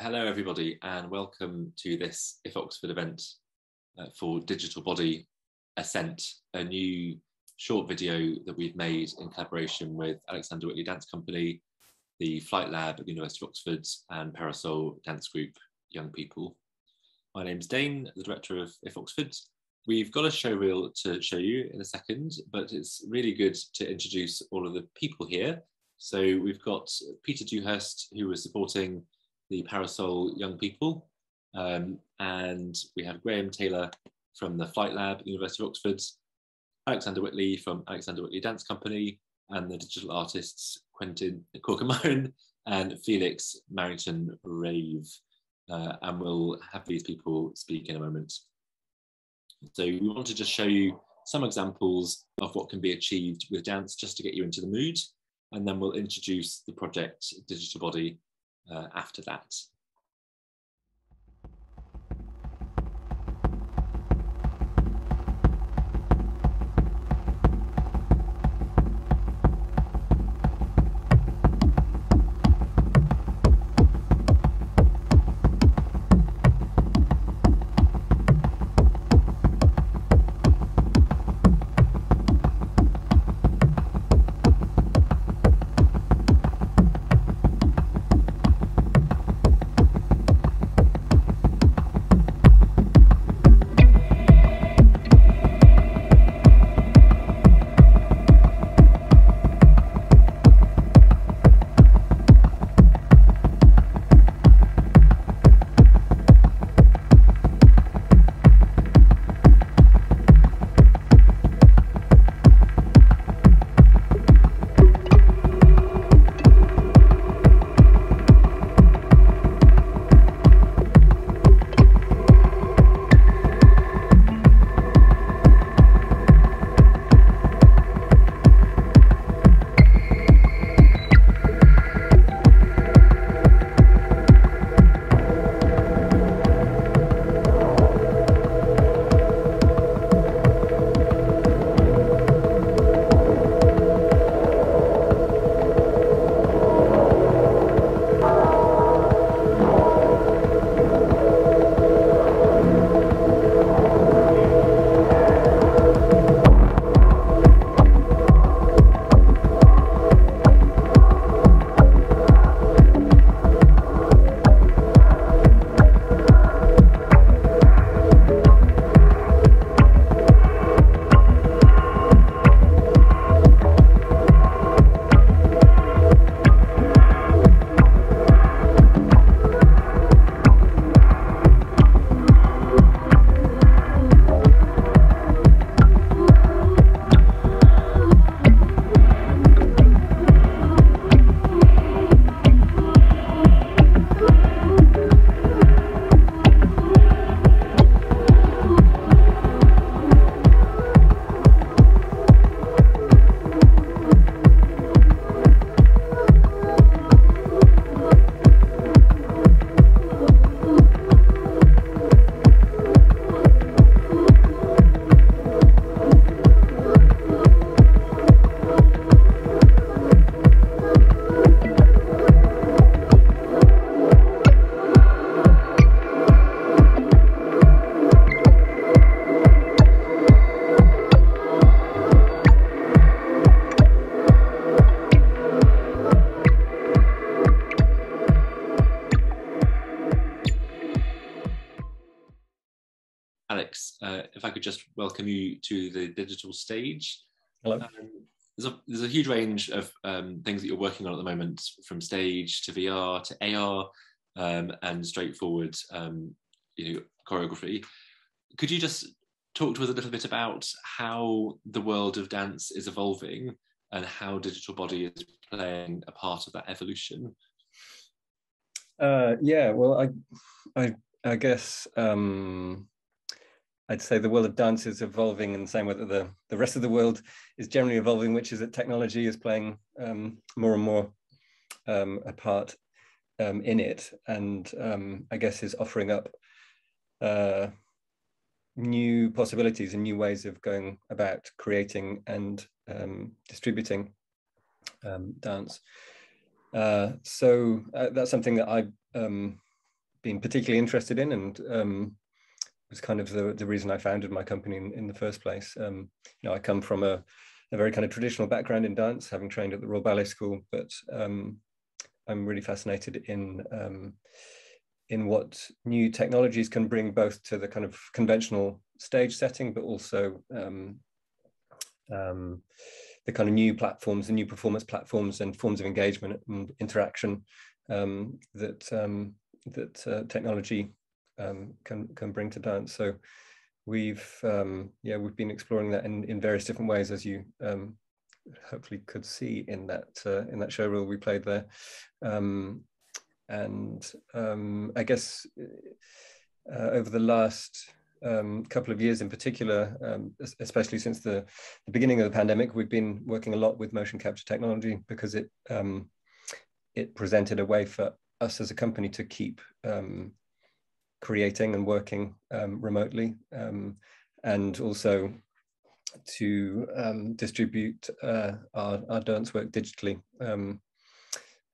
hello everybody and welcome to this If Oxford event uh, for Digital Body Ascent, a new short video that we've made in collaboration with Alexander Whitley Dance Company, the Flight Lab at the University of Oxford and Parasol Dance Group Young People. My name's Dane, the director of If Oxford. We've got a show reel to show you in a second, but it's really good to introduce all of the people here. So we've got Peter Dewhurst, who was supporting the Parasol Young People. Um, and we have Graham Taylor from the Flight Lab University of Oxford, Alexander Whitley from Alexander Whitley Dance Company, and the digital artists Quentin Corker-Marin and Felix Marrington Rave. Uh, and we'll have these people speak in a moment. So we want to just show you some examples of what can be achieved with dance just to get you into the mood. And then we'll introduce the project Digital Body Uh, after that. Welcome you to the digital stage. Hello. Um, there's, a, there's a huge range of um, things that you're working on at the moment, from stage to VR to AR um, and straightforward, um, you know, choreography. Could you just talk to us a little bit about how the world of dance is evolving and how digital body is playing a part of that evolution? Uh, yeah, well, I, I, I guess um, I'd say the world of dance is evolving in the same way that the, the rest of the world is generally evolving, which is that technology is playing um, more and more um, a part um, in it. And um, I guess is offering up uh, new possibilities and new ways of going about creating and um, distributing um, dance. Uh, so uh, that's something that I've been particularly interested in and was kind of the, the reason I founded my company in, in the first place. Um, you know, I come from a, a very kind of traditional background in dance, having trained at the Royal Ballet School, but um, I'm really fascinated in um, in what new technologies can bring both to the kind of conventional stage setting, but also um, um, the kind of new platforms, the new performance platforms and forms of engagement and interaction um, that that uh, technology um, can can bring to dance. So we've um, yeah we've been exploring that in, in various different ways, as you um, hopefully could see in that uh, in that show reel we played there. Um, and I guess uh, over the last um, couple of years in particular, um, especially since the, the, beginning of the pandemic, we've been working a lot with motion capture technology because it um, it presented a way for us as a company to keep um, creating and working um, remotely, um, and also to distribute uh, our, our dance work digitally.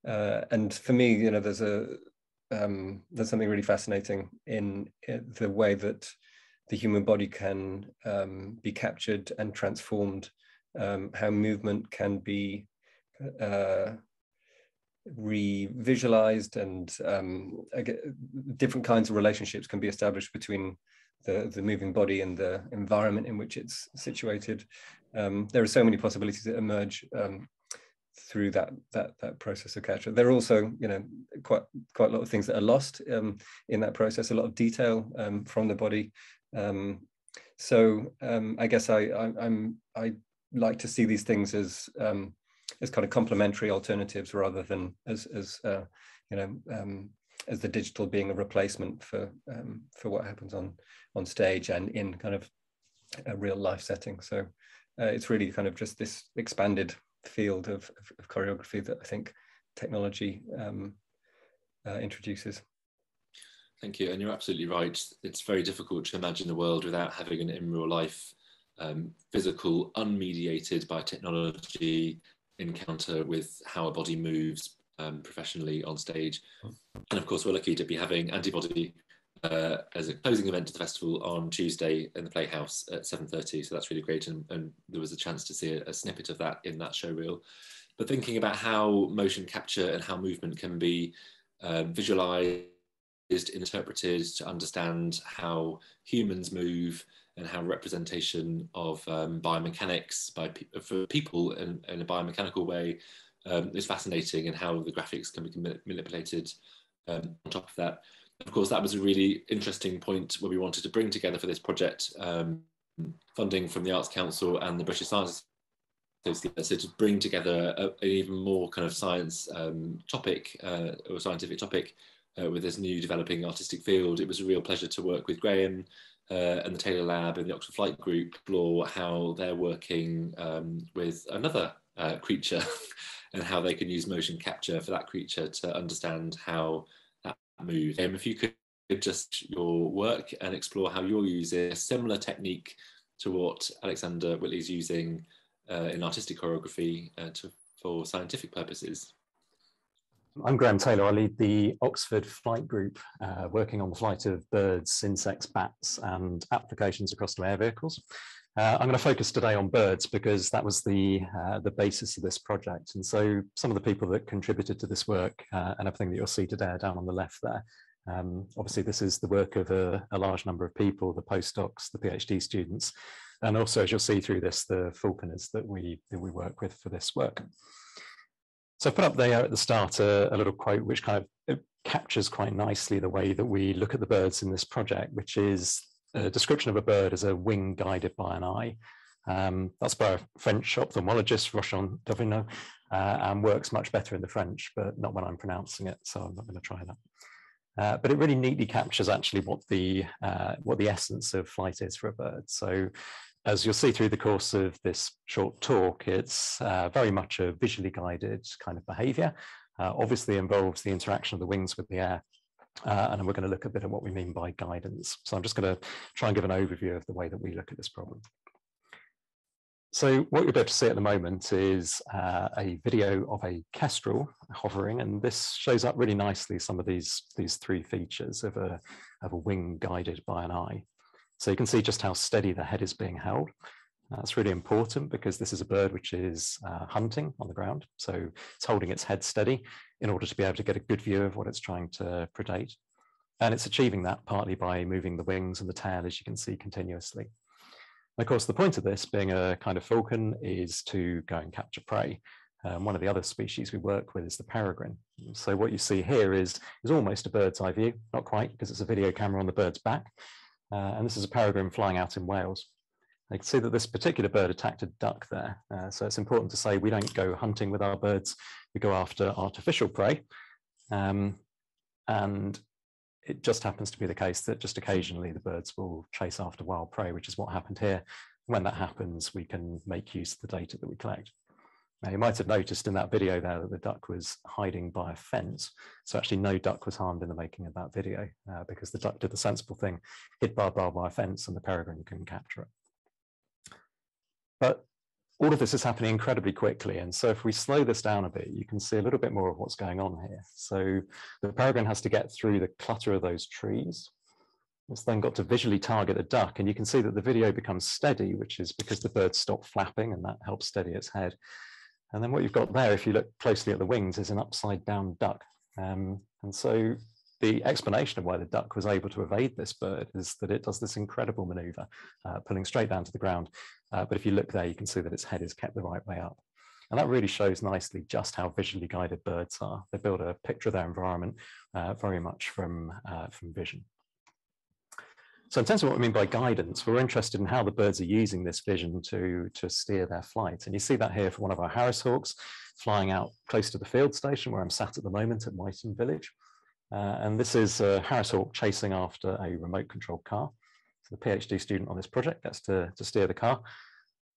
Uh, and for me, you know, there's a um, there's something really fascinating in, in, the way that the human body can um, be captured and transformed, um, how movement can be uh, re-visualized and um, different kinds of relationships can be established between the, the moving body and the environment in which it's situated. Um, there are so many possibilities that emerge um, through that that that process of capture. There are also, you know, quite quite a lot of things that are lost um, in that process. A lot of detail um, from the body um, so I guess I, I, am I like to see these things as as kind of complementary alternatives rather than as as uh, you know um, as the digital being a replacement for um, for what happens on on stage and in kind of a real life setting. So uh, it's really kind of just this expanded field of, of, of choreography that I think technology um, uh, introduces. Thank you. And you're absolutely right. It's very difficult to imagine the world without having an in real life, um, physical, unmediated by technology encounter with how a body moves um, professionally on stage. And of course, we're lucky to be having Antibody uh, as a closing event to the festival on Tuesday in the Playhouse at 7.30. So that's really great. And, and there was a chance to see a, a snippet of that in that show reel. But thinking about how motion capture and how movement can be um, visualized interpreted to understand how humans move and how representation of um, biomechanics by pe for people in, in, a biomechanical way um, is fascinating and how the graphics can be manipulated um, on top of that. Of course, that was a really interesting point where we wanted to bring together for this project um, funding from the Arts Council and the British Science Association, so to bring together a, an even more kind of science um, topic uh, or scientific topic uh, with this new developing artistic field. It was a real pleasure to work with Graham uh, and the Taylor Lab and the Oxford Flight Group, explore how they're working um, with another uh, creature and how they can use motion capture for that creature to understand how that moves. Um, if you could just your work and explore how you're using a similar technique to what Alexander Whitley's using uh, in artistic choreography uh, to, for scientific purposes. I'm Graham Taylor. I lead the Oxford Flight Group, uh, working on the flight of birds, insects, bats, and applications across to air vehicles. Uh, I'm going to focus today on birds because that was the uh, the basis of this project. And so some of the people that contributed to this work uh, and everything that you'll see today are down on the left there. Um, obviously, this is the work of a, a, large number of people, the postdocs, the PhD students, and also, as you'll see through this, the falconers that we, that we work with for this work. So I put up there at the start a, a little quote which kind of captures quite nicely the way that we look at the birds in this project, which is a description of a bird as a wing guided by an eye. Um, that's by a French ophthalmologist, Rochon-Duvigneaud, uh, and works much better in the French, but not when I'm pronouncing it, so I'm not going to try that. Uh, but it really neatly captures actually what the uh, what the essence of flight is for a bird. So as you'll see through the course of this short talk, it's uh, very much a visually guided kind of behavior. Uh, obviously involves the interaction of the wings with the air. Uh, and we're going to look a bit at what we mean by guidance. So I'm just going to try and give an overview of the way that we look at this problem. So what you're able to see at the moment is uh, a video of a kestrel hovering, and this shows up really nicely some of these, these three features of a, of a wing guided by an eye. So you can see just how steady the head is being held. That's really important because this is a bird which is uh, hunting on the ground. So it's holding its head steady in order to be able to get a good view of what it's trying to predate. And it's achieving that partly by moving the wings and the tail, as you can see continuously. And of course, the point of this being a kind of falcon is to go and capture prey. Um, one of the other species we work with is the peregrine. So what you see here is, is almost a bird's eye view, not quite because it's a video camera on the bird's back. Uh, and this is a peregrine flying out in Wales. I can see that this particular bird attacked a duck there. Uh, so it's important to say we don't go hunting with our birds. We go after artificial prey. Um, and it just happens to be the case that just occasionally the birds will chase after wild prey, which is what happened here. When that happens, we can make use of the data that we collect. Now, you might have noticed in that video there that the duck was hiding by a fence. So actually no duck was harmed in the making of that video uh, because the duck did the sensible thing, hid by, by a fence and the peregrine couldn't capture it. But all of this is happening incredibly quickly. And so if we slow this down a bit, you can see a little bit more of what's going on here. So the peregrine has to get through the clutter of those trees. It's then got to visually target the duck. And you can see that the video becomes steady, which is because the bird stopped flapping and that helps steady its head. And then what you've got there, if you look closely at the wings, is an upside down duck. Um, and so the explanation of why the duck was able to evade this bird is that it does this incredible maneuver, uh, pulling straight down to the ground. Uh, but if you look there, you can see that its head is kept the right way up. And that really shows nicely just how visually guided birds are. They build a picture of their environment uh, very much from, uh, from vision. So in terms of what we mean by guidance, we're interested in how the birds are using this vision to, to steer their flight. And you see that here for one of our Harris hawks flying out close to the field station where I'm sat at the moment at Wytham Village. Uh, and this is a Harris Hawk chasing after a remote controlled car. So the PhD student on this project gets to, to steer the car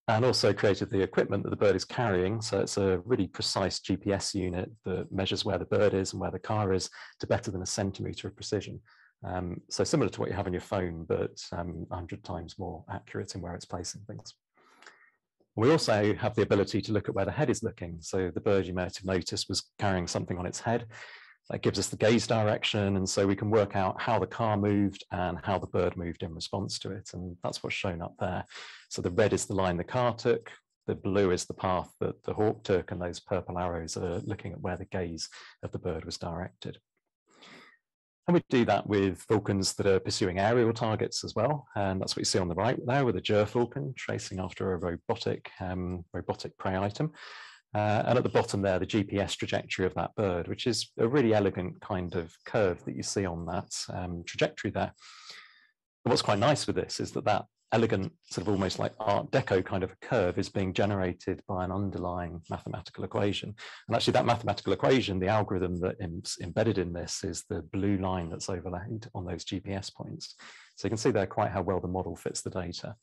and also created the equipment that the bird is carrying. So it's a really precise GPS unit that measures where the bird is and where the car is to better than a centimeter of precision. Um, so similar to what you have on your phone, but um, 100 times more accurate in where it's placing things. We also have the ability to look at where the head is looking. So the bird you might have noticed was carrying something on its head. That gives us the gaze direction. And so we can work out how the car moved and how the bird moved in response to it. And that's what's shown up there. So the red is the line the car took, the blue is the path that the hawk took, and those purple arrows are looking at where the gaze of the bird was directed. And we do that with falcons that are pursuing aerial targets as well. And that's what you see on the right there with a gerfalcon tracing after a robotic, um, robotic prey item. Uh, and at the bottom there, the GPS trajectory of that bird, which is a really elegant kind of curve that you see on that um, trajectory there. What's quite nice with this is that that elegant, sort of almost like Art Deco kind of a curve is being generated by an underlying mathematical equation. And actually that mathematical equation, the algorithm that is embedded in this is the blue line that's overlaid on those GPS points. So you can see there quite how well the model fits the data.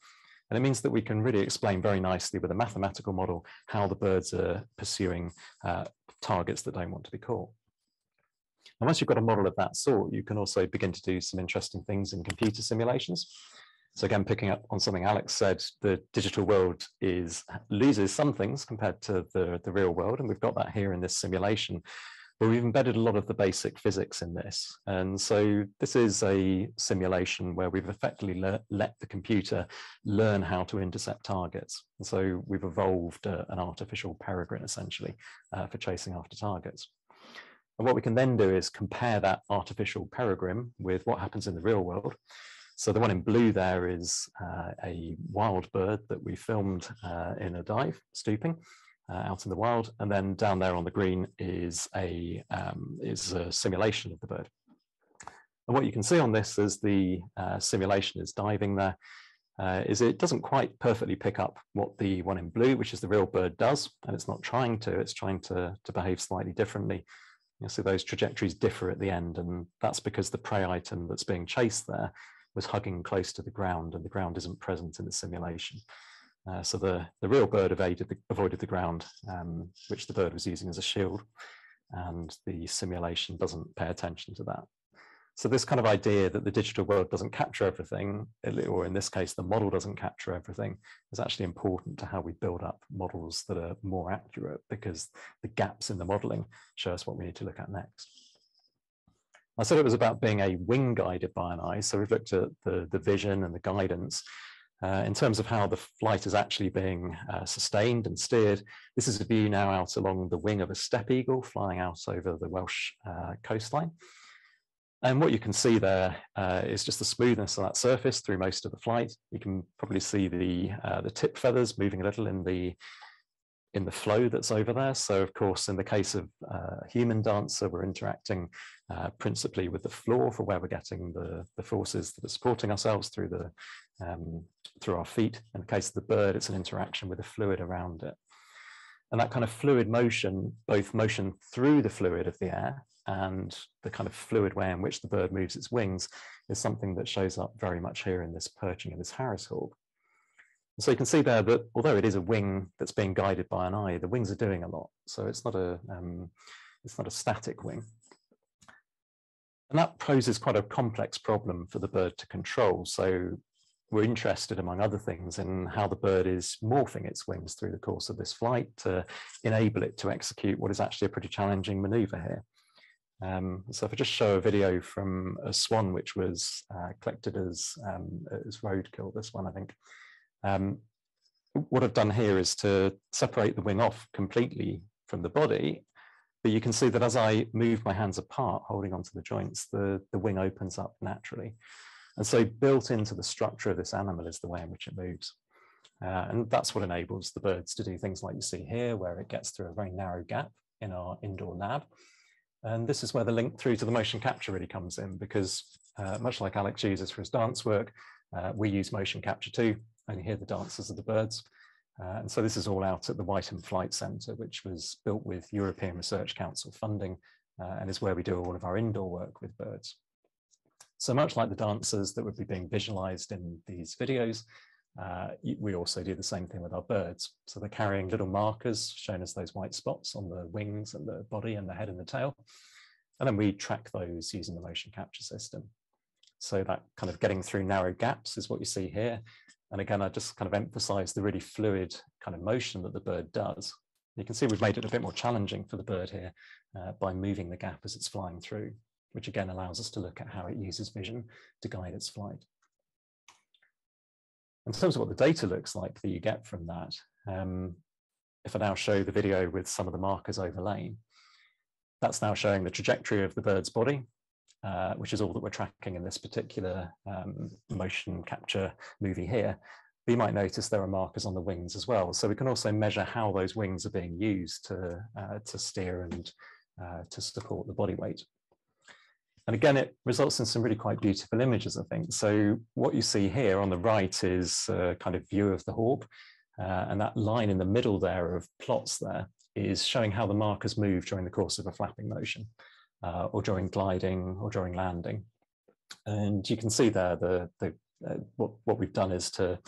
And it means that we can really explain very nicely with a mathematical model how the birds are pursuing uh, targets that don't want to be caught. And once you've got a model of that sort, you can also begin to do some interesting things in computer simulations. So again, picking up on something Alex said, the digital world is loses some things compared to the, the real world. And we've got that here in this simulation but we've embedded a lot of the basic physics in this. And so this is a simulation where we've effectively le let the computer learn how to intercept targets. And so we've evolved uh, an artificial peregrine essentially uh, for chasing after targets. And what we can then do is compare that artificial peregrine with what happens in the real world. So the one in blue there is uh, a wild bird that we filmed uh, in a dive, stooping uh, out in the wild. And then down there on the green is a, um, is a simulation of the bird. And what you can see on this as the uh, simulation is diving there, uh, is it doesn't quite perfectly pick up what the one in blue, which is the real bird does, and it's not trying to, it's trying to, to behave slightly differently. You see those trajectories differ at the end, and that's because the prey item that's being chased there was hugging close to the ground, and the ground isn't present in the simulation. Uh, so the, the real bird evaded the, avoided the ground, um, which the bird was using as a shield, and the simulation doesn't pay attention to that. So this kind of idea that the digital world doesn't capture everything, or in this case, the model doesn't capture everything, is actually important to how we build up models that are more accurate because the gaps in the modeling show us what we need to look at next. I said it was about being a wing guided by an eye. So we've looked at the, the vision and the guidance. Uh, in terms of how the flight is actually being uh, sustained and steered, this is a view now out along the wing of a steppe eagle flying out over the Welsh uh, coastline. And what you can see there uh, is just the smoothness of that surface through most of the flight. You can probably see the, uh, the tip feathers moving a little in the, in the flow that's over there. So of course, in the case of uh, human dancer, we're interacting uh, principally with the floor for where we're getting the, the forces that are supporting ourselves through the um, through our feet. In the case of the bird, it's an interaction with the fluid around it. And that kind of fluid motion, both motion through the fluid of the air and the kind of fluid way in which the bird moves its wings is something that shows up very much here in this perching of this Harris hawk. So you can see there that although it is a wing that's being guided by an eye, the wings are doing a lot. So it's not a, um, it's not a static wing. And that poses quite a complex problem for the bird to control. So we're interested, among other things, in how the bird is morphing its wings through the course of this flight to enable it to execute what is actually a pretty challenging maneuver here. Um, so if I just show a video from a swan, which was uh, collected as, um, as roadkill, this one, I think. Um, what I've done here is to separate the wing off completely from the body, but you can see that as I move my hands apart, holding onto the joints, the, the wing opens up naturally. And so built into the structure of this animal is the way in which it moves. Uh, and that's what enables the birds to do things like you see here, where it gets through a very narrow gap in our indoor lab. And this is where the link through to the motion capture really comes in, because uh, much like Alex uses for his dance work, uh, we use motion capture too, and you hear the dances of the birds. Uh, and so this is all out at the Wytham Flight Centre, which was built with European Research Council funding uh, and is where we do all of our indoor work with birds. So much like the dancers that would be being visualized in these videos, uh, we also do the same thing with our birds. So they're carrying little markers shown as those white spots on the wings and the body and the head and the tail. And then we track those using the motion capture system. So that kind of getting through narrow gaps is what you see here. And again, I just kind of emphasize the really fluid kind of motion that the bird does. You can see we've made it a bit more challenging for the bird here uh, by moving the gap as it's flying through which again allows us to look at how it uses vision to guide its flight. In terms of what the data looks like that you get from that, um, if I now show the video with some of the markers overlaying, that's now showing the trajectory of the bird's body, uh, which is all that we're tracking in this particular um, motion capture movie here. But you might notice there are markers on the wings as well. So we can also measure how those wings are being used to, uh, to steer and uh, to support the body weight. And again, it results in some really quite beautiful images, I think. So what you see here on the right is a kind of view of the hawk. Uh, and that line in the middle there of plots there is showing how the markers move during the course of a flapping motion uh, or during gliding or during landing. And you can see there the, the uh, what, what we've done is to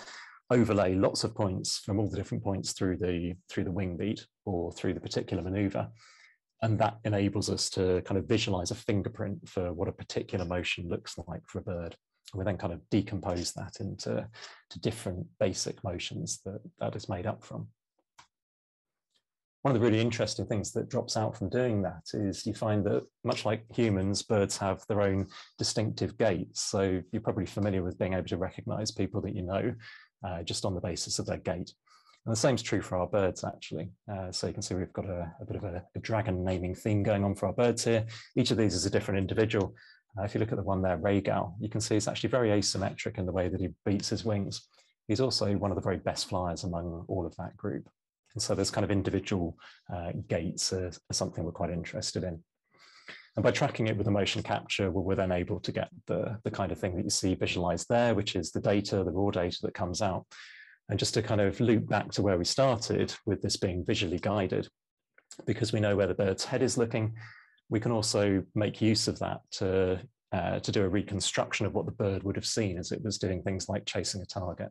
overlay lots of points from all the different points through the through the wing beat or through the particular maneuver and that enables us to kind of visualize a fingerprint for what a particular motion looks like for a bird. And we then kind of decompose that into to different basic motions that that is made up from. One of the really interesting things that drops out from doing that is you find that much like humans, birds have their own distinctive gaits. So you're probably familiar with being able to recognize people that you know uh, just on the basis of their gait. And the same is true for our birds, actually. Uh, so you can see we've got a, a bit of a, a, dragon naming theme going on for our birds here. Each of these is a different individual. Uh, if you look at the one there, Rhaegal you can see it's actually very asymmetric in the way that he beats his wings. He's also one of the very best flyers among all of that group. And so those kind of individual uh, gaits are, are something we're quite interested in. And by tracking it with the motion capture, we're then able to get the, the kind of thing that you see visualized there, which is the data, the raw data that comes out. And just to kind of loop back to where we started with this being visually guided, because we know where the bird's head is looking, we can also make use of that to, uh, to do a reconstruction of what the bird would have seen as it was doing things like chasing a target.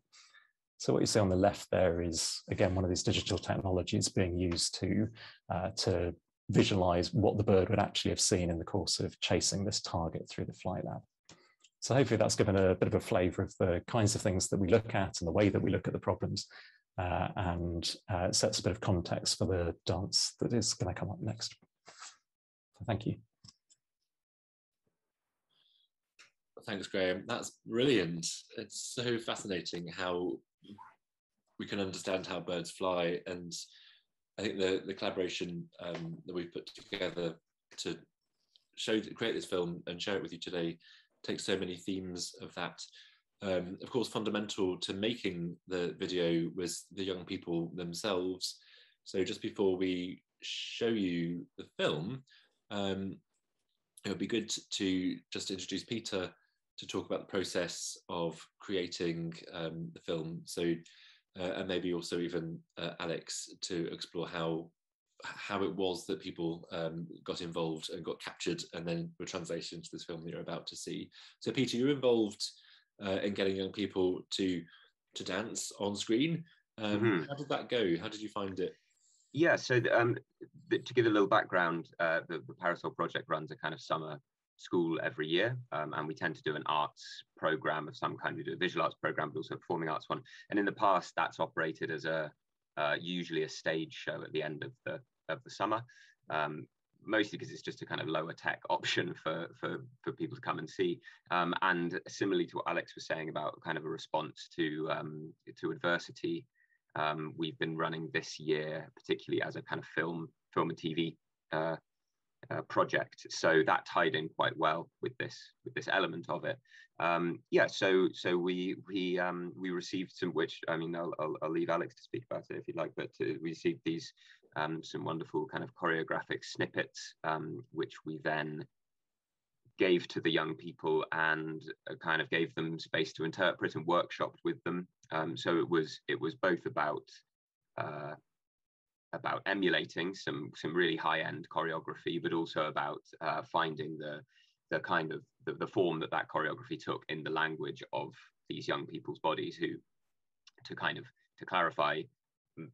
So what you see on the left there is, again, one of these digital technologies being used to, uh, to visualize what the bird would actually have seen in the course of chasing this target through the flight lab. So hopefully that's given a bit of a flavor of the kinds of things that we look at and the way that we look at the problems uh, and uh, sets a bit of context for the dance that is going to come up next. So thank you. Thanks, Graham. That's brilliant. It's so fascinating how we can understand how birds fly. And I think the, the collaboration um, that we've put together to show, create this film and share it with you today takes so many themes of that. Um, of course, fundamental to making the video was the young people themselves. So just before we show you the film, um, it would be good to just introduce Peter to talk about the process of creating um, the film. So, uh, and maybe also even uh, Alex to explore how how it was that people um, got involved and got captured and then were translated into this film that you're about to see. So, Peter, you're involved uh, in getting young people to to dance on screen. Um, mm-hmm. How did that go? How did you find it? Yeah, so um, to give a little background, uh, the, the, Parasol Project runs a kind of summer school every year, um, and we tend to do an arts program of some kind. We do a visual arts program, but also a performing arts one. And in the past, that's operated as a uh, usually a stage show at the end of the of the summer. Um, mostly because it's just a kind of lower tech option for for for people to come and see. Um, and similarly to what Alex was saying about kind of a response to um, to adversity, um, we've been running this year, particularly as a kind of film film and TV uh, uh, project. So that tied in quite well with this with this element of it. Um, yeah. So so we we um, we received some, which I mean, I'll, I'll, I'll leave Alex to speak about it if you'd like. But uh, we received these um, some wonderful kind of choreographic snippets, um, which we then gave to the young people and uh, kind of gave them space to interpret and workshopped with them. Um, so it was it was both about uh, about emulating some some really high end choreography, but also about uh, finding the the kind of the, the form that that choreography took in the language of these young people's bodies, who to kind of to clarify,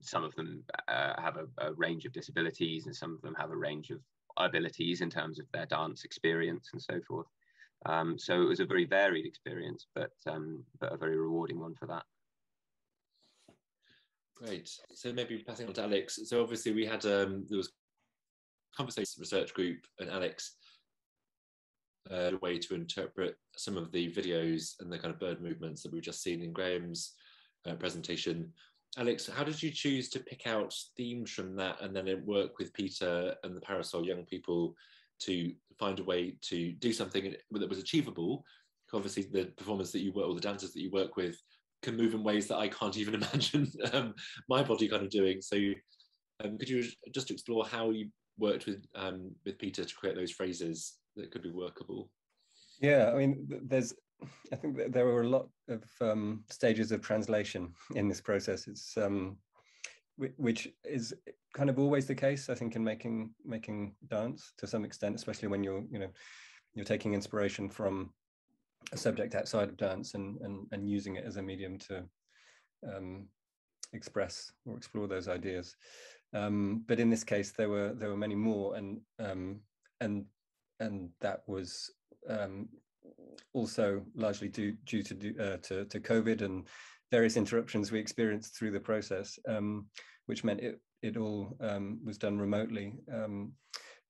some of them uh, have a, a, range of disabilities, and some of them have a range of abilities in terms of their dance experience and so forth. Um, so it was a very varied experience, but um, but a very rewarding one for that. Great. So maybe passing on to Alex. So obviously we had um, there was conversation research group and Alex uh, a way to interpret some of the videos and the kind of bird movements that we've just seen in Graham's uh, presentation. Alex, how did you choose to pick out themes from that and then work with Peter and the Parasol young people to find a way to do something that was achievable? Obviously, the performance that you work, or the dancers that you work with, can move in ways that I can't even imagine um, my body kind of doing. So, um, could you just explore how you worked with um, with Peter to create those phrases that could be workable? Yeah, I mean, there's, I think there were a lot of um, stages of translation in this process. It's um, which is kind of always the case, I think, in making making dance to some extent, especially when you're you know you're taking inspiration from a subject outside of dance and and, and using it as a medium to um, express or explore those ideas. Um, but in this case, there were there were many more, and um, and and that was um, also largely due due to, uh, to to COVID and various interruptions we experienced through the process, um, which meant it it all um, was done remotely. Um,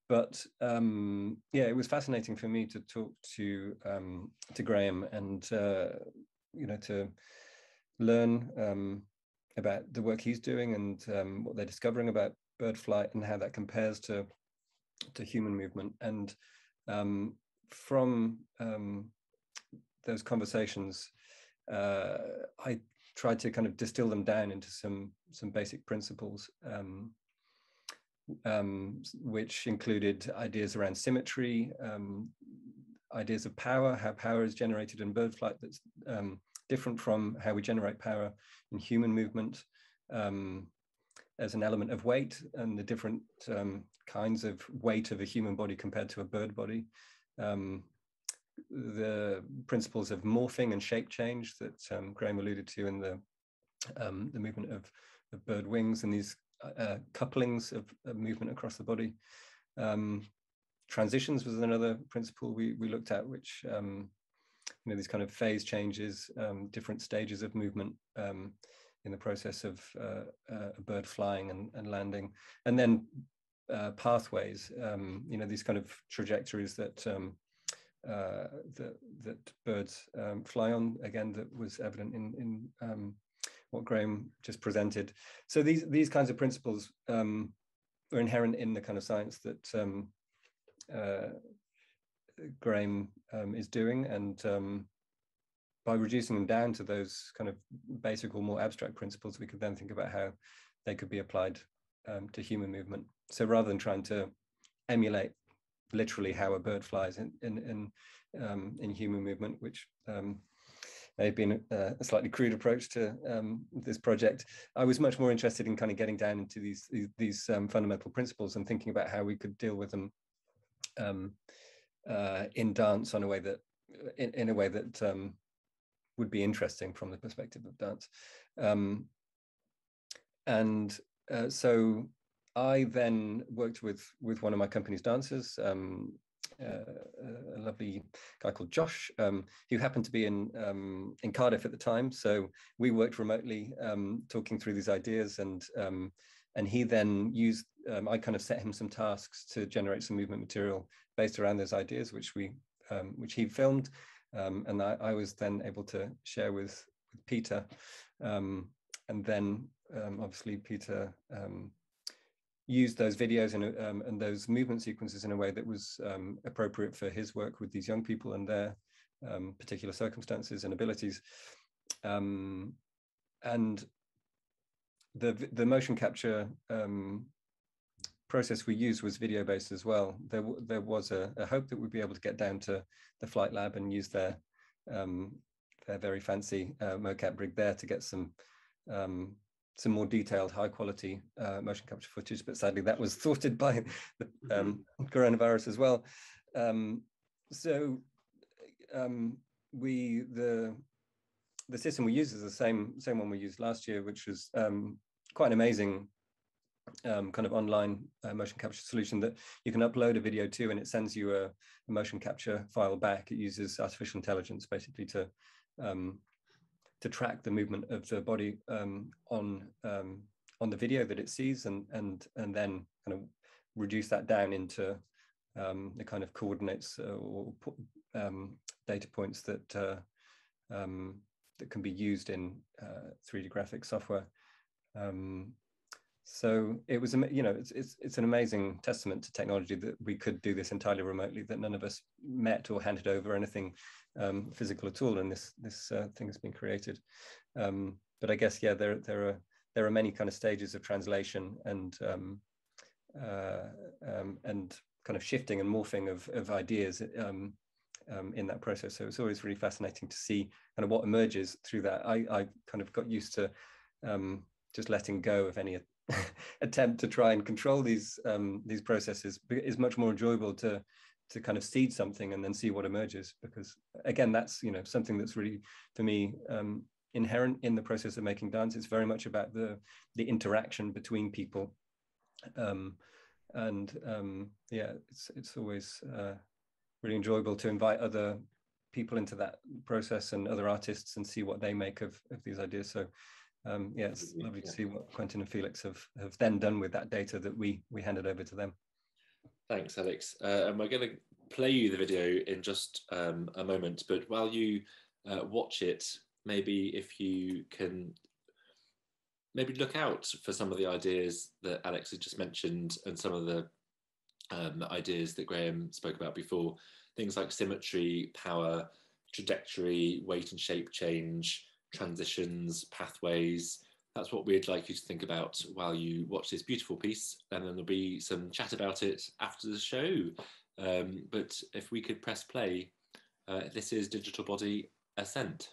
but um, yeah, it was fascinating for me to talk to um, to Graham and uh, you know to learn um, about the work he's doing and um, what they're discovering about bird flight and how that compares to to human movement. And um, from um, those conversations, uh, I tried to kind of distill them down into some some basic principles. Um, um, which included ideas around symmetry, um, ideas of power, how power is generated in bird flight that's um, different from how we generate power in human movement um, as an element of weight and the different um, kinds of weight of a human body compared to a bird body. Um, the principles of morphing and shape change that Graham alluded to in the, the movement of, of bird wings and these uh, couplings of, of, movement across the body. Um, transitions was another principle we, we looked at, which, um, you know, these kind of phase changes, um, different stages of movement um, in the process of uh, uh, a bird flying and, and landing. And then uh, pathways, um, you know, these kind of trajectories that um, uh, that, that birds um, fly on. Again, that was evident in in um, what Graham just presented. So these these kinds of principles um, are inherent in the kind of science that um, uh, Graham um, is doing, and um, by reducing them down to those kind of basic or more abstract principles, we could then think about how they could be applied um, to human movement. So rather than trying to emulate literally how a bird flies in in in, um, in human movement, which um, may have been a, a, slightly crude approach to um, this project. I was much more interested in kind of getting down into these these, these um, fundamental principles and thinking about how we could deal with them um, uh, in dance on a way that in, in a way that um, would be interesting from the perspective of dance. and uh, so I then worked with with one of my company's dancers, um, uh, a lovely guy called Josh, um, who happened to be in um, in Cardiff at the time. So we worked remotely, um, talking through these ideas, and um, and he then used. Um, I kind of set him some tasks to generate some movement material based around those ideas, which we which he filmed, and I, I, was then able to share with with Peter, and then obviously Peter used those videos and, um, and those movement sequences in a way that was um, appropriate for his work with these young people and their um, particular circumstances and abilities. Um, and the, the motion capture um, process we used was video based as well. There, there was a, a, hope that we'd be able to get down to the flight lab and use their, um, their very fancy uh, mocap rig there to get some some more detailed, high quality uh, motion capture footage, but sadly that was thwarted by the um, coronavirus as well. Um, so um, we the the system we use is the same same one we used last year, which was um, quite an amazing um, kind of online uh, motion capture solution that you can upload a video to, and it sends you a, a motion capture file back. It uses artificial intelligence basically to um, to track the movement of the body um, on um, on the video that it sees, and and and then kind of reduce that down into um, the kind of coordinates uh, or um, data points that uh, um, that can be used in uh, 3D graphics software. Um, so it was, you know, it's, it's, it's an amazing testament to technology that we could do this entirely remotely, that none of us met or handed over anything um, physical at all, and this this uh, thing has been created. Um, but I guess yeah, there there are there are many kind of stages of translation and um, uh, um, and kind of shifting and morphing of of ideas um, um, in that process. So it's always really fascinating to see kind of what emerges through that. I I kind of got used to just letting go of any attempt to try and control these um, these processes is much more enjoyable to to kind of seed something and then see what emerges because again that's you know something that's really for me um, inherent in the process of making dance. It's very much about the the interaction between people. Um, and um, yeah it's it's always uh, really enjoyable to invite other people into that process and other artists and see what they make of, of these ideas. So um, yeah it's lovely to see what quentin and felix have have then done with that data that we we handed over to them Thanks, Alex. Uh, and we're going to play you the video in just um, a moment. But while you uh, watch it, maybe if you can maybe look out for some of the ideas that Alex had just mentioned and some of the um, ideas that Graham spoke about before. Things like symmetry, power, trajectory, weight and shape change, transitions, pathways, that's what we'd like you to think about while you watch this beautiful piece. And then there'll be some chat about it after the show. Um, but if we could press play, uh, this is Digital Body Ascent.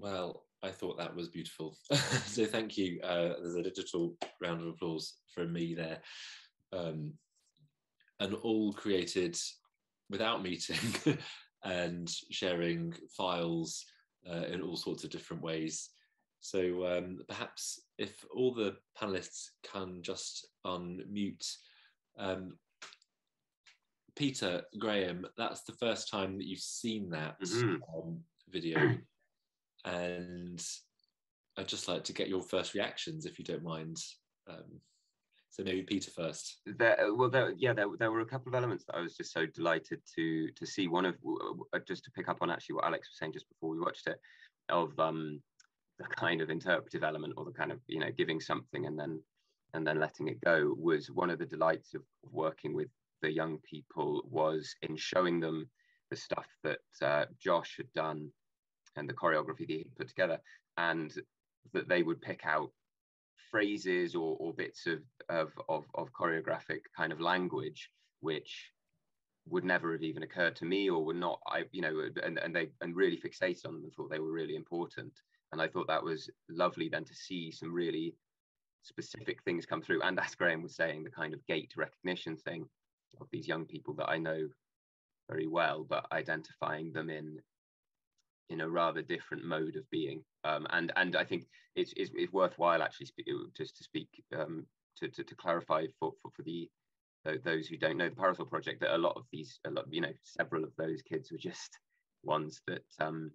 Well, I thought that was beautiful. so thank you. Uh, there's a digital round of applause from me there. Um, and all created without meeting and sharing files uh, in all sorts of different ways. So um, perhaps if all the panelists can just unmute. Um, Peter, Graham, that's the first time that you've seen that mm-hmm. um, video. And I'd just like to get your first reactions, if you don't mind. Um, so maybe Peter first. There, well, there, yeah, there, there were a couple of elements that I was just so delighted to to see. One of uh, just to pick up on actually what Alex was saying just before we watched it, of um, the kind of interpretive element or the kind of you know giving something and then and then letting it go was one of the delights of working with the young people was in showing them the stuff that uh, Josh had done and the choreography that he put together, and that they would pick out phrases or, or bits of, of, of, of choreographic kind of language, which would never have even occurred to me or were not i you know and, and they and really fixated on them and thought they were really important. And i thought that was lovely then to see some really specific things come through. And as graham was saying the kind of gait recognition thing of these young people that i know very well but identifying them in in a rather different mode of being. Um, and and I think it's, it's, it's worthwhile actually just to speak um, to, to, to, clarify for, for, for the those who don't know the Parasol Project that a lot of these, a lot, you know, several of those kids were just ones that um,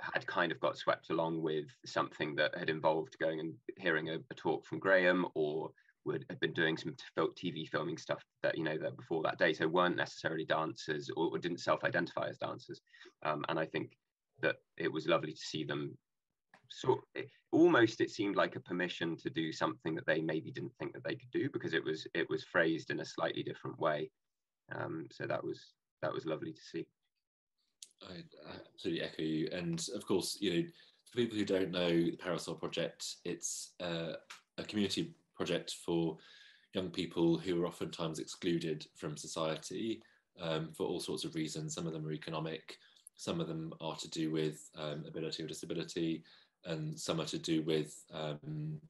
had kind of got swept along with something that had involved going and hearing a, a talk from Graham or would have been doing some TV filming stuff that you know that before that day, so weren't necessarily dancers or, or didn't self-identify as dancers. Um, and I think that it was lovely to see them So it, almost it seemed like a permission to do something that they maybe didn't think that they could do because it was it was phrased in a slightly different way. Um, so that was that was lovely to see. I, absolutely echo you. And of course you know for people who don't know the parasol project it's uh, a community project for young people who are oftentimes excluded from society um, for all sorts of reasons. Some of them are economic some of them are to do with um, ability or disability, and some are to do with um,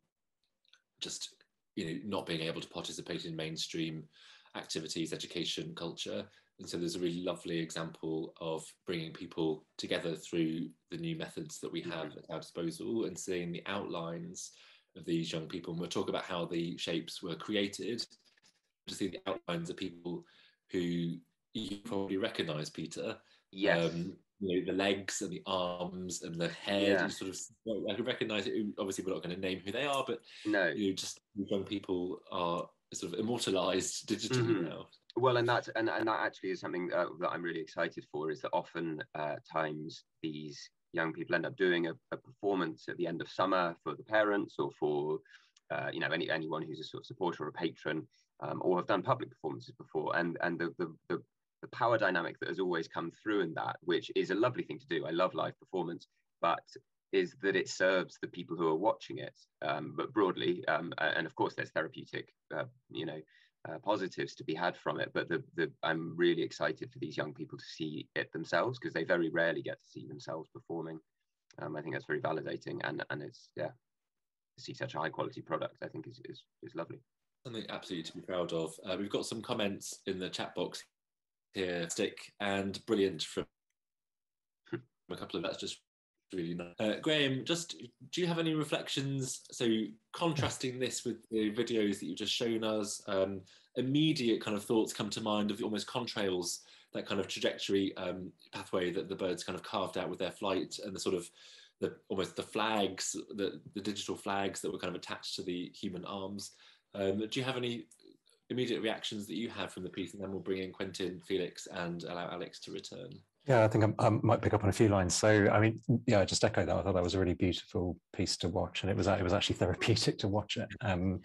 just you know not being able to participate in mainstream activities, education, culture. And so there's a really lovely example of bringing people together through the new methods that we have mm-hmm. at our disposal and seeing the outlines of these young people. And we'll talk about how the shapes were created to see the outlines of people who you probably recognize, Peter, Yes. Um, you know, the legs and the arms and the head. Yeah. sort of, I can recognise it. Obviously, we're not going to name who they are, but no, you know, just young people are sort of immortalised digitally mm-hmm. now. Well, and that and, and that actually is something uh, that I'm really excited for. Is that often uh, times these young people end up doing a, a, performance at the end of summer for the parents or for uh, you know any anyone who's a sort of supporter or a patron, um, or have done public performances before, and and the, the the the power dynamic that has always come through in that, which is a lovely thing to do. I love live performance, but is that it serves the people who are watching it, um, but broadly, um, and of course, there's therapeutic, uh, you know, uh, positives to be had from it. But the, the, I'm really excited for these young people to see it themselves because they very rarely get to see themselves performing. Um, I think that's very validating, and and it's yeah, to see such a high quality product, I think is is, is lovely. Something absolutely to be proud of. Uh, we've got some comments in the chat box here, stick and brilliant from a couple of that's just really nice. Uh, Graham, just do you have any reflections? So contrasting this with the videos that you've just shown us, um, immediate kind of thoughts come to mind of the almost contrails, that kind of trajectory um, pathway that the birds kind of carved out with their flight and the sort of the almost the flags, the, the digital flags that were kind of attached to the human arms. Um, do you have any immediate reactions that you have from the piece, and then we'll bring in Quentin, Felix, and allow Alex to return. Yeah, I think I, I, might pick up on a few lines. So, I mean, yeah, I just echo that. I thought that was a really beautiful piece to watch, and it was it was actually therapeutic to watch it. Um,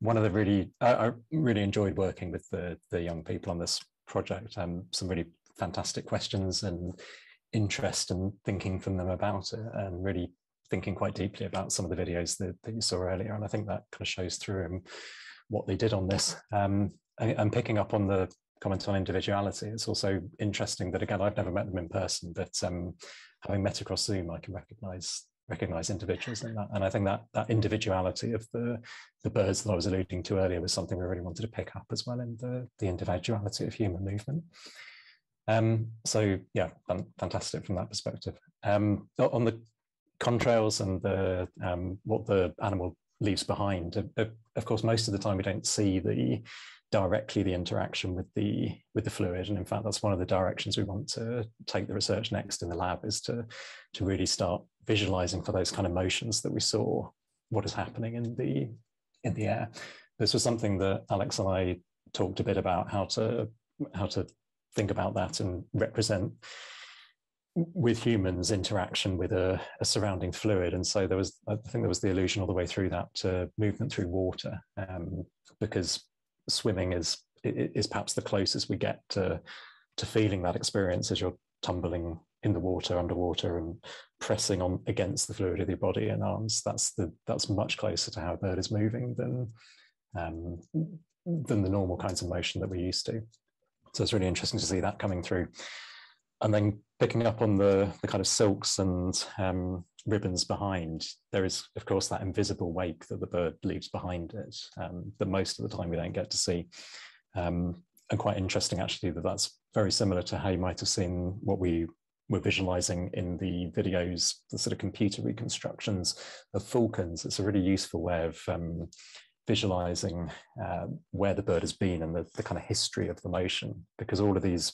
one of the really, I, I, really enjoyed working with the the young people on this project. Um, some really fantastic questions and interest and thinking from them about it, and really thinking quite deeply about some of the videos that, that you saw earlier. And I think that kind of shows through. And what they did on this. Um, and, picking up on the comment on individuality. It's also interesting that again, I've never met them in person, but um, having met across Zoom, I can recognise recognize individuals in that. And I think that that individuality of the the birds that I was alluding to earlier was something we really wanted to pick up as well in the the individuality of human movement. Um, so yeah, fantastic from that perspective. Um, on the contrails and the um, what the animal leaves behind, uh, of course, most of the time we don't see the directly the interaction with the with the fluid. And in fact that's one of the directions we want to take the research next in the lab is to to really start visualizing for those kind of motions that we saw what is happening in the in the air. This was something that alex and i talked a bit about how to how to think about that and represent with humans interaction with a, a, surrounding fluid. And so there was i think there was the illusion all the way through that to movement through water um, because swimming is is perhaps the closest we get to to feeling that experience as you're tumbling in the water underwater and pressing on against the fluid of your body and arms. That's the that's much closer to how a bird is moving than um, than the normal kinds of motion that we're used to. So it's really interesting to see that coming through and then picking up on the the kind of silks and um, ribbons behind, there is, of course, that invisible wake that the bird leaves behind it um, that most of the time we don't get to see. Um, and quite interesting, actually, that that's very similar to how you might have seen what we were visualizing in the videos, the sort of computer reconstructions of falcons. It's a really useful way of um, visualizing uh, where the bird has been and the, the kind of history of the motion, because all of these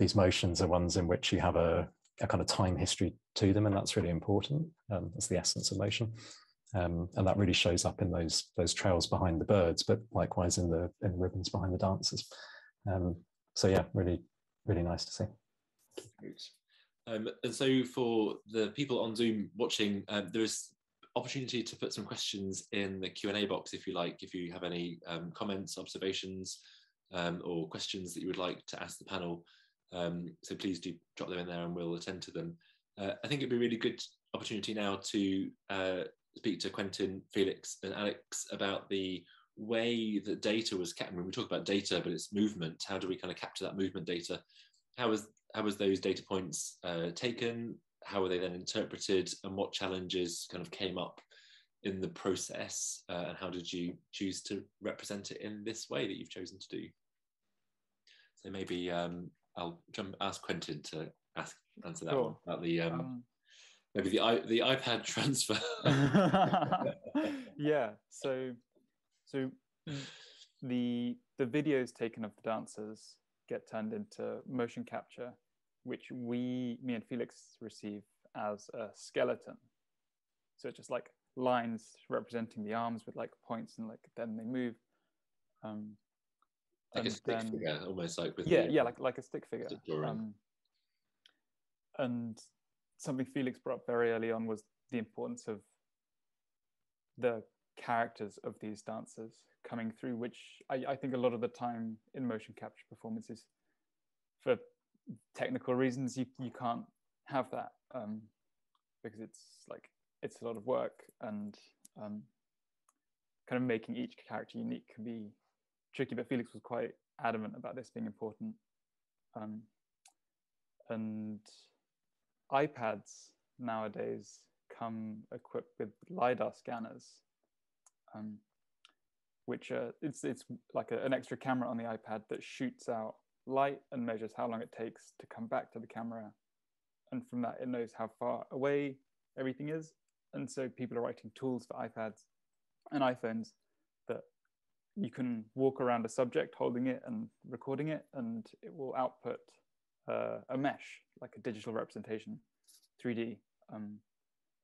these motions are ones in which you have a a kind of time history to them, and that's really important. Um, that's the essence of motion, um, and that really shows up in those those trails behind the birds, but likewise in the in the ribbons behind the dancers. Um, so yeah, really, really nice to see. Um, and so for the people on Zoom watching, um, there is opportunity to put some questions in the Q&A box if you like, if you have any um, comments, observations, or questions that you would like to ask the panel. Um, so please do drop them in there and we'll attend to them. Uh, I think it'd be a really good opportunity now to uh, speak to Quentin, Felix and Alex about the way that data was captured. When we talk about data, but it's movement, how do we kind of capture that movement data? How was, how was those data points uh, taken? How were they then interpreted and what challenges kind of came up in the process? Uh, and how did you choose to represent it in this way that you've chosen to do? So maybe um, I'll jump ask Quentin to ask answer that one about the um, um, maybe the the iPad transfer. yeah. So so the the videos taken of the dancers get turned into motion capture, which we me and Felix receive as a skeleton. So it's just like lines representing the arms with like points and like then they move. Um, like a stick then, figure, almost like with yeah, the, yeah, like like a stick figure. Stick um, and something Felix brought up very early on was the importance of the characters of these dancers coming through, which I, I think a lot of the time in motion capture performances, for technical reasons, you you can't have that um, because it's like it's a lot of work and um, kind of making each character unique can be tricky, but Felix was quite adamant about this being important. Um, and iPads nowadays come equipped with LiDAR scanners, um, which uh, it's, it's like a, an extra camera on the iPad that shoots out light and measures how long it takes to come back to the camera. And from that, it knows how far away everything is. And so people are writing tools for iPads and iPhones you can walk around a subject holding it and recording it, and it will output uh, a mesh, like a digital representation, 3D, um,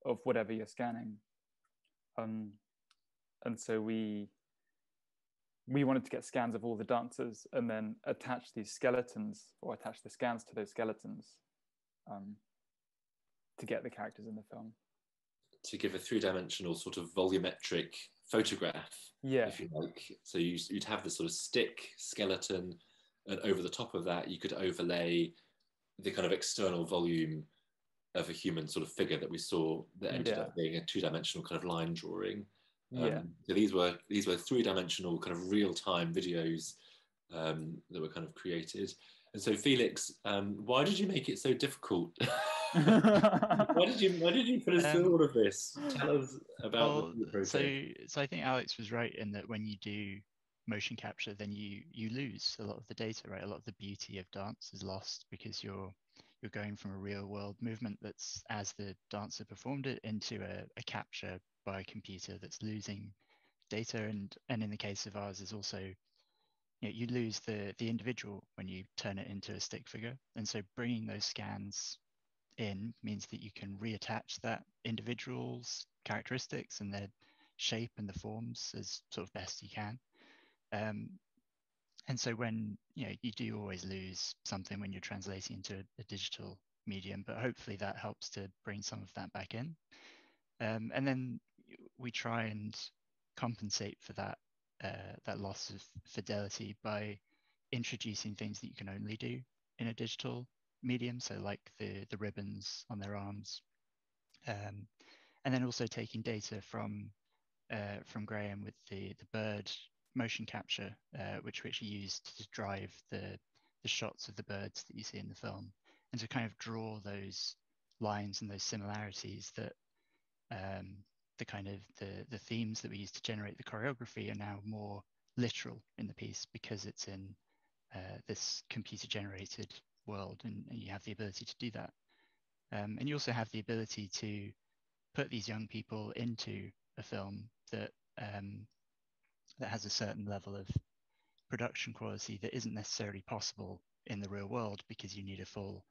of whatever you're scanning. Um, and so we we wanted to get scans of all the dancers and then attach these skeletons or attach the scans to those skeletons um, to get the characters in the film. To give a three-dimensional sort of volumetric photograph, yeah. if you like. So you, would have this sort of stick skeleton, and over the top of that, you could overlay the kind of external volume of a human sort of figure that we saw that ended yeah. up being a two-dimensional kind of line drawing. Um, yeah. So these were these were three-dimensional kind of real-time videos um, that were kind of created. And so, Felix, um, why did you make it so difficult? why did you Why did you put us um, through all of this? Tell us about well, So, so I think Alex was right in that when you do motion capture, then you you lose a lot of the data, right? A lot of the beauty of dance is lost because you're you're going from a real world movement that's as the dancer performed it into a, a capture by a computer that's losing data and and in the case of ours is also you, know, you lose the the individual when you turn it into a stick figure and so bringing those scans in means that you can reattach that individual's characteristics and their shape and the forms as sort of best you can. Um, and so when you know you do always lose something when you're translating into a, a digital medium but hopefully that helps to bring some of that back in. Um, and then we try and compensate for that uh, that loss of fidelity by introducing things that you can only do in a digital medium, so like the the ribbons on their arms, um, and then also taking data from uh, from Graham with the the bird motion capture, uh, which we actually used to drive the the shots of the birds that you see in the film, and to kind of draw those lines and those similarities that um, the kind of the the themes that we use to generate the choreography are now more literal in the piece because it's in uh, this computer generated world and, and, you have the ability to do that um, and you also have the ability to put these young people into a film that um, that has a certain level of production quality that isn't necessarily possible in the real world because you need a full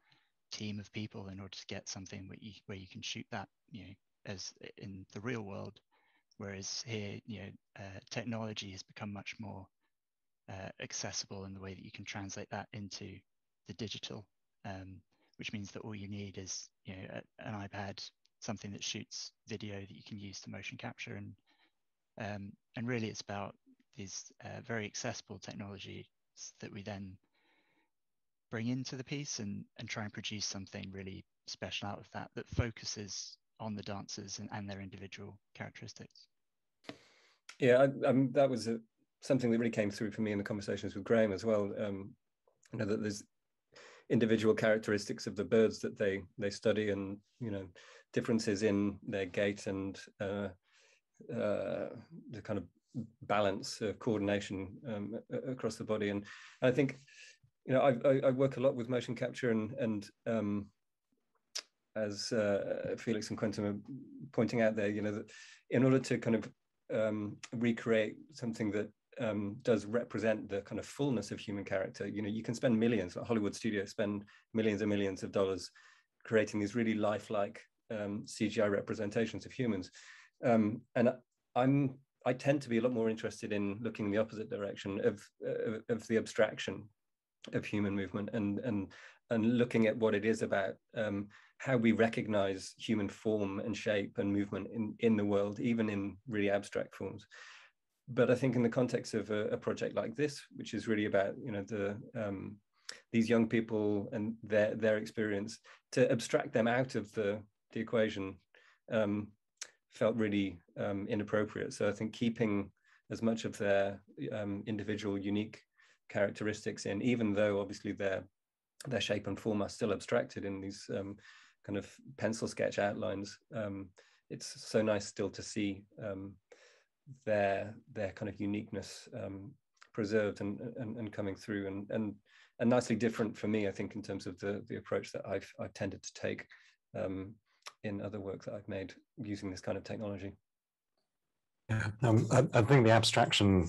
team of people in order to get something where you, where you can shoot that you know as in the real world. Whereas here, you know, uh, technology has become much more uh, accessible in the way that you can translate that into the digital, um, which means that all you need is, you know, a, an iPad, something that shoots video that you can use to motion capture, and um, and really it's about these uh, very accessible technologies that we then bring into the piece and and try and produce something really special out of that that focuses on the dancers and, and their individual characteristics. Yeah, I, um, that was a, something that really came through for me in the conversations with Graham as well. Um, you know that there's individual characteristics of the birds that they they study, and you know differences in their gait and uh, uh, the kind of balance, uh, coordination um, across the body. And I think you know I, I, work a lot with motion capture and and um, as uh, Felix and Quentin are pointing out there, you know, that in order to kind of um, recreate something that um, does represent the kind of fullness of human character, you know, you can spend millions, like Hollywood studios spend millions and millions of dollars creating these really lifelike um, CGI representations of humans. Um, and I'm I tend to be a lot more interested in looking in the opposite direction of, uh, of the abstraction of human movement and and and looking at what it is about um, how we recognize human form and shape and movement in, in the world, even in really abstract forms. But I think in the context of a, a project like this, which is really about you know the um, these young people and their their experience, to abstract them out of the the equation um, felt really um, inappropriate. So I think keeping as much of their um, individual unique characteristics in, even though obviously their their shape and form are still abstracted in these um, kind of pencil sketch outlines. Um, it's so nice still to see um, their their kind of uniqueness um, preserved and, and, and coming through and and and nicely different for me, I think, in terms of the the approach that I've I've tended to take um, in other work that I've made using this kind of technology. Yeah, um, I, I, think the abstraction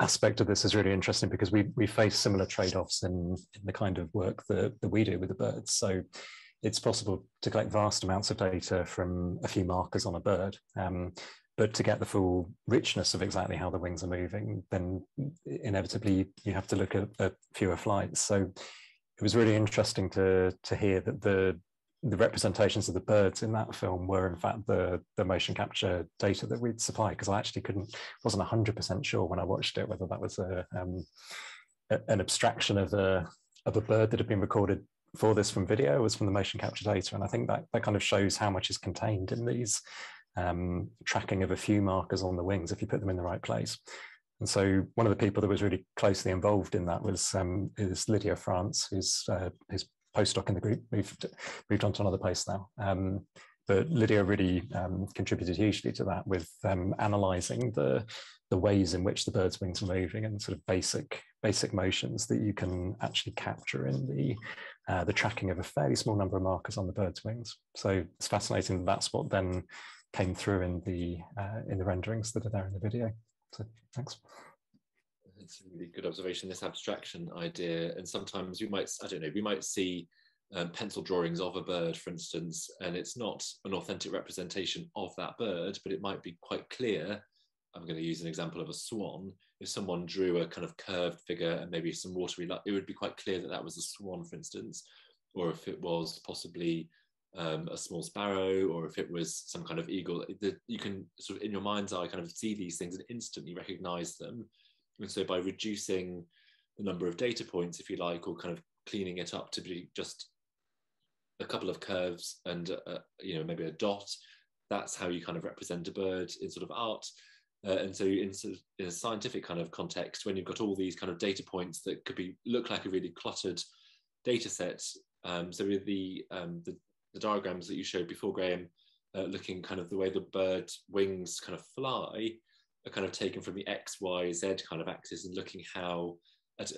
aspect of this is really interesting because we we face similar trade-offs in, in the kind of work that, that we do with the birds. So it's possible to collect vast amounts of data from a few markers on a bird. Um, but to get the full richness of exactly how the wings are moving, then inevitably you have to look at, at fewer flights. So it was really interesting to to hear that the the representations of the birds in that film were in fact the the motion capture data that we'd supplied because I actually couldn't wasn't hundred percent sure when I watched it whether that was a, um, a, an abstraction of a of a bird that had been recorded for this from video was from the motion capture data. And I think that, that kind of shows how much is contained in these um, tracking of a few markers on the wings if you put them in the right place. And so one of the people that was really closely involved in that was um, is Lydia France, who's uh, his postdoc in the group, moved, moved on to another post now. Um, but Lydia really um, contributed hugely to that with um, analysing the the ways in which the bird's wings were moving and sort of basic basic motions that you can actually capture in the uh, the tracking of a fairly small number of markers on the bird's wings. So it's fascinating that that's what then came through in the uh, in the renderings that are there in the video. So thanks. It's a really good observation. This abstraction idea, and sometimes we might I don't know we might see um, pencil drawings of a bird, for instance, and it's not an authentic representation of that bird, but it might be quite clear. I'm going to use an example of a swan. If someone drew a kind of curved figure and maybe some watery light, it would be quite clear that that was a swan, for instance, or if it was possibly um, a small sparrow, or if it was some kind of eagle. The, you can sort of, in your mind's eye, kind of see these things and instantly recognize them. And so by reducing the number of data points, if you like, or kind of cleaning it up to be just a couple of curves and uh, you know maybe a dot that's how you kind of represent a bird in sort of art uh, and so in, sort of, in a scientific kind of context when you've got all these kind of data points that could be look like a really cluttered data set um, so with the, um, the, the diagrams that you showed before graham uh, looking kind of the way the bird wings kind of fly are kind of taken from the x y z kind of axis and looking how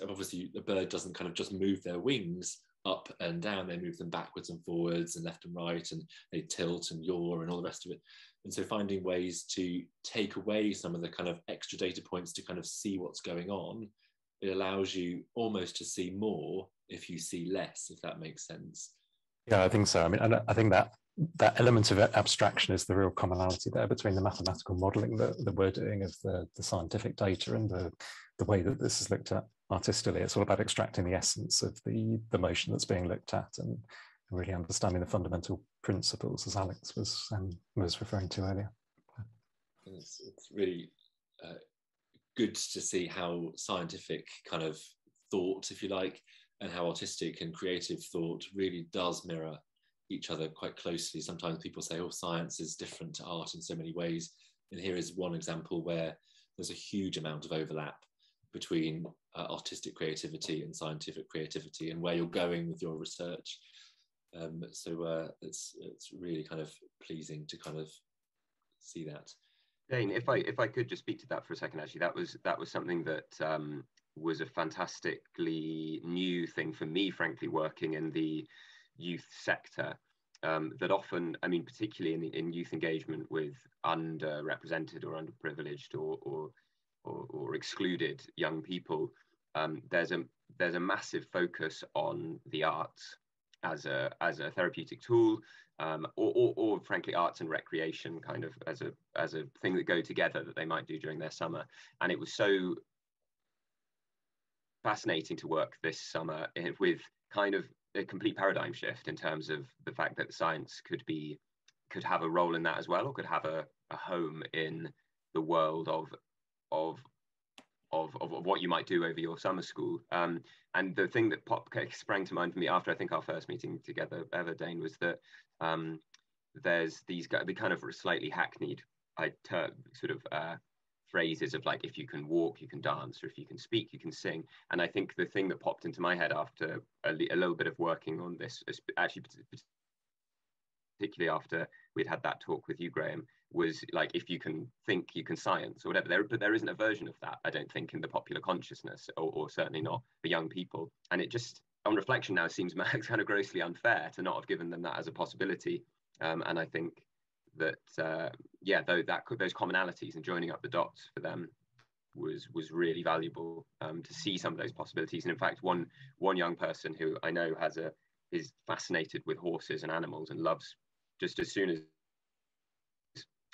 obviously the bird doesn't kind of just move their wings up and down, they move them backwards and forwards and left and right, and they tilt and yaw and all the rest of it. And so finding ways to take away some of the kind of extra data points to kind of see what's going on, it allows you almost to see more if you see less, if that makes sense. Yeah, I think so. I mean, I think that that element of abstraction is the real commonality there between the mathematical modeling that, that we're doing of the, the scientific data and the, the way that this is looked at artistically. It's all about extracting the essence of the, the motion that's being looked at and really understanding the fundamental principles, as Alex was um, was referring to earlier. It's, it's really uh, good to see how scientific kind of thought, if you like, and how artistic and creative thought really does mirror each other quite closely. Sometimes people say, oh, science is different to art in so many ways. And here is one example where there's a huge amount of overlap between uh, artistic creativity and scientific creativity and where you're going with your research. Um, so uh, it's it's really kind of pleasing to kind of see that. Dane, if I if I could just speak to that for a second, actually, that was that was something that um, was a fantastically new thing for me, frankly, working in the youth sector. Um, that often, I mean, particularly in, in youth engagement with underrepresented or underprivileged or, or or, or excluded young people, um, there's a there's a massive focus on the arts as a as a therapeutic tool, um, or, or, or, frankly arts and recreation kind of as a as a thing that go together that they might do during their summer. And it was so fascinating to work this summer with kind of a complete paradigm shift in terms of the fact that science could be could have a role in that as well, or could have a, a home in the world of of of, of, of, what you might do over your summer school. Um, and the thing that pop sprang to mind for me after I think our first meeting together ever, Dane, was that um, there's these the kind of slightly hackneyed I ter- sort of uh, phrases of like if you can walk, you can dance, or if you can speak, you can sing. And I think the thing that popped into my head after a, a little bit of working on this, actually particularly after we'd had that talk with you, Graham, was like if you can think you can science or whatever. There but there isn't a version of that i don't think in the popular consciousness or, or certainly not for young people. And it just on reflection now seems kind of grossly unfair to not have given them that as a possibility. Um, and i think that uh, yeah though that those commonalities and joining up the dots for them was was really valuable um, to see some of those possibilities and in fact one one young person who i know has a is fascinated with horses and animals and loves just as soon as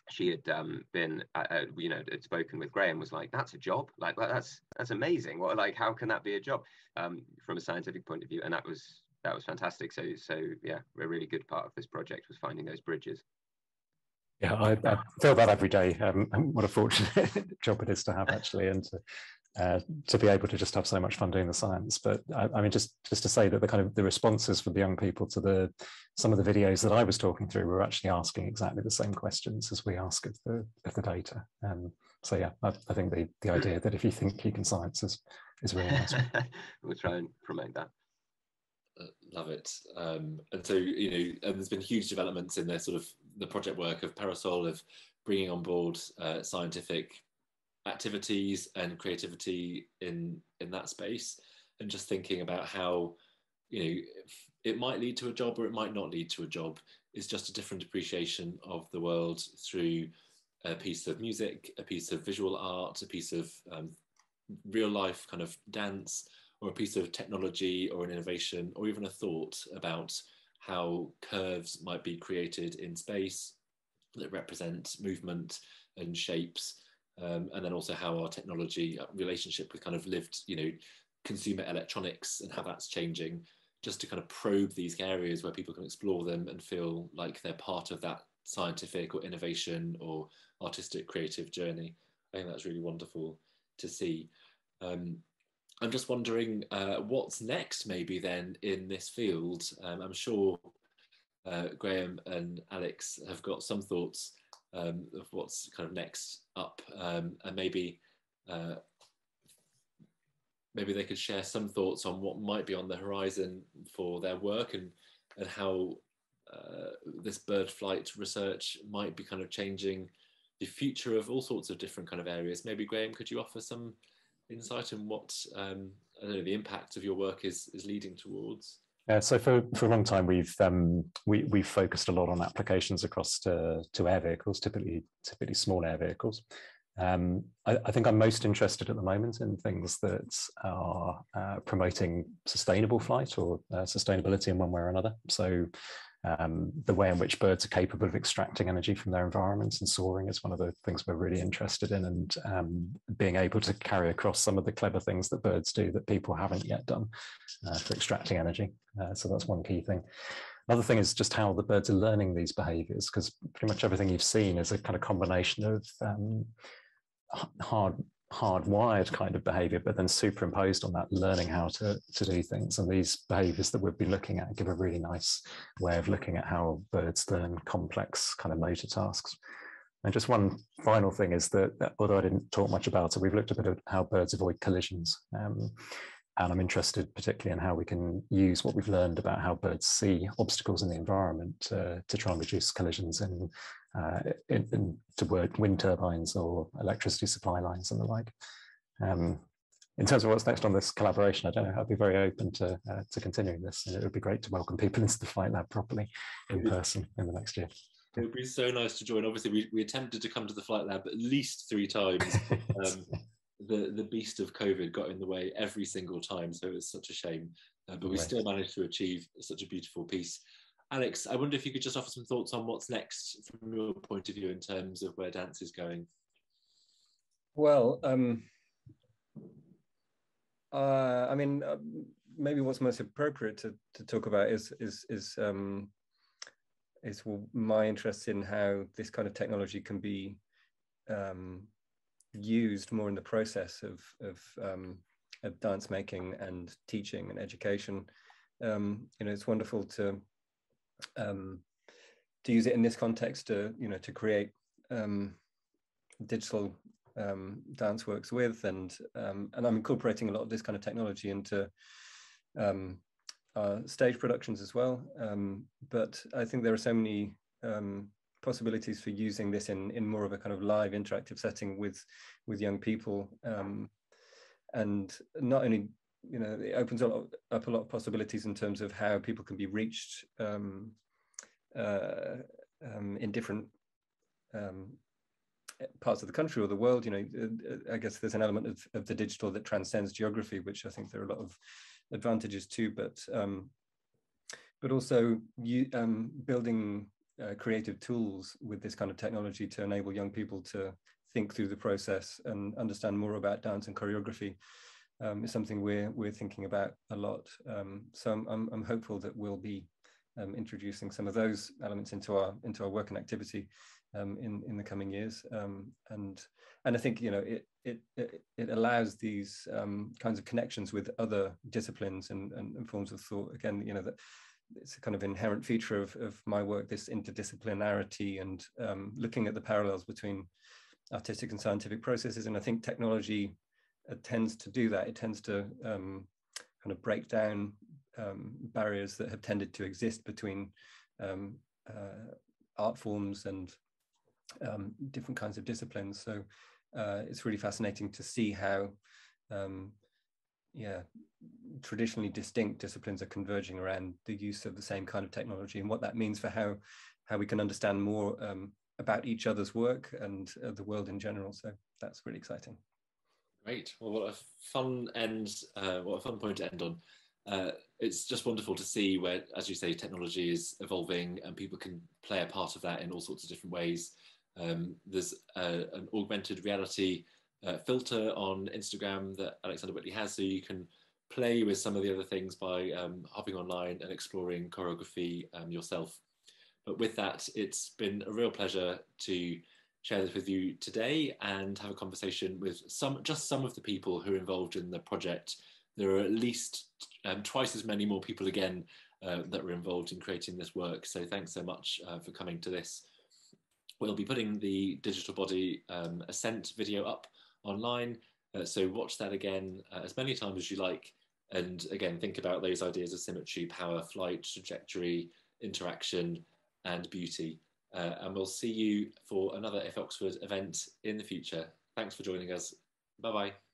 she had um, been, uh, uh, you know, had spoken with Graham was like, that's a job. Like, that's that's amazing. What, like, how can that be a job um, from a scientific point of view? And that was that was fantastic. So, so yeah, a really good part of this project was finding those bridges. Yeah, I, I feel that every day. Um, what a fortunate job it is to have, actually, and to, uh, to be able to just have so much fun doing the science. But I, I, mean, just just to say that the kind of the responses from the young people to the some of the videos that I was talking through were actually asking exactly the same questions as we ask of the of the data. Um, so yeah, I, I, think the, the idea that if you think you can science is, is really nice. we'll try and promote that. Uh, love it. Um, and so, you know, and there's been huge developments in the sort of the project work of Parasol of bringing on board uh, scientific activities and creativity in in that space and just thinking about how you know it might lead to a job or it might not lead to a job is just a different appreciation of the world through a piece of music a piece of visual art a piece of um, real life kind of dance or a piece of technology or an innovation or even a thought about how curves might be created in space that represent movement and shapes um, and then also how our technology relationship with kind of lived, you know, consumer electronics and how that's changing, just to kind of probe these areas where people can explore them and feel like they're part of that scientific or innovation or artistic creative journey. I think that's really wonderful to see. Um, I'm just wondering uh, what's next, maybe then in this field. Um, I'm sure uh, Graham and Alex have got some thoughts um, of what's kind of next up, um, and maybe uh, maybe they could share some thoughts on what might be on the horizon for their work and and how uh, this bird flight research might be kind of changing the future of all sorts of different kind of areas. Maybe Graham, could you offer some insight on what um, I don't know the impact of your work is is leading towards? Yeah, so for, for a long time, we've um, we we've focused a lot on applications across to, to air vehicles, typically typically small air vehicles. Um, I, I, think I'm most interested at the moment in things that are uh, promoting sustainable flight or uh, sustainability in one way or another. So um, the way in which birds are capable of extracting energy from their environments and soaring is one of the things we're really interested in and um, being able to carry across some of the clever things that birds do that people haven't yet done uh, for extracting energy. Uh, so that's one key thing. Another thing is just how the birds are learning these behaviors because pretty much everything you've seen is a kind of combination of um, hard hardwired kind of behavior, but then superimposed on that, learning how to, to do things. And these behaviors that we've been looking at give a really nice way of looking at how birds learn complex kind of motor tasks. And just one final thing is that, although I didn't talk much about it, we've looked a bit at how birds avoid collisions. Um, and I'm interested particularly in how we can use what we've learned about how birds see obstacles in the environment uh, to try and reduce collisions in, uh, in, in, to work wind turbines or electricity supply lines and the like. Um, in terms of what's next on this collaboration, I don't know, I'd be very open to, uh, to continuing this. And it would be great to welcome people into the Flight Lab properly in person in the next year. It would be so nice to join. Obviously, we, we attempted to come to the Flight Lab at least three times. Um, the the beast of COVID got in the way every single time, so it's such a shame. Uh, but we right. still managed to achieve such a beautiful piece. Alex, I wonder if you could just offer some thoughts on what's next from your point of view in terms of where dance is going. Well, um, uh, I mean, uh, maybe what's most appropriate to, to talk about is is is um, is my interest in how this kind of technology can be um, used more in the process of of, um, of dance making and teaching and education. Um, you know, it's wonderful to um, to use it in this context to you know to create um, digital um, dance works with, and um, and I'm incorporating a lot of this kind of technology into um, stage productions as well. Um, but I think there are so many um, possibilities for using this in in more of a kind of live interactive setting with with young people um, and not only you know it opens up, up a lot of possibilities in terms of how people can be reached um, uh, um, in different um, parts of the country or the world you know uh, i guess there's an element of, of the digital that transcends geography which i think there are a lot of advantages too but um, but also you, um, building uh, creative tools with this kind of technology to enable young people to think through the process and understand more about dance and choreography um, is something we're we're thinking about a lot. Um, so I'm, I'm, I'm hopeful that we'll be um, introducing some of those elements into our into our work and activity um, in in the coming years. Um, and and I think you know it it it, allows these um, kinds of connections with other disciplines and, and, and forms of thought. Again, you know that it's a kind of inherent feature of, of my work, this interdisciplinarity and looking at the parallels between artistic and scientific processes. And I think technology uh, tends to do that. It tends to um, kind of break down um, barriers that have tended to exist between um, uh, art forms and um, different kinds of disciplines. So uh, it's really fascinating to see how, um, yeah, traditionally distinct disciplines are converging around the use of the same kind of technology and what that means for how how we can understand more um, about each other's work and uh, the world in general. So that's really exciting. Great. Well, what a fun end, uh, what a fun point to end on. Uh, it's just wonderful to see where, as you say, technology is evolving and people can play a part of that in all sorts of different ways. Um, there's a, an augmented reality uh, filter on Instagram that Alexander Whitley has, so you can play with some of the other things by um, hopping online and exploring choreography um, yourself. But with that, it's been a real pleasure to share this with you today and have a conversation with some, just some of the people who are involved in the project. There are at least um, twice as many more people again uh, that were involved in creating this work. So thanks so much uh, for coming to this. We'll be putting the digital body um, ascent video up online. Uh, so watch that again uh, as many times as you like. And again, think about those ideas of symmetry, power, flight, trajectory, interaction, and beauty. Uh, and we'll see you for another IF Oxford event in the future. Thanks for joining us. Bye bye.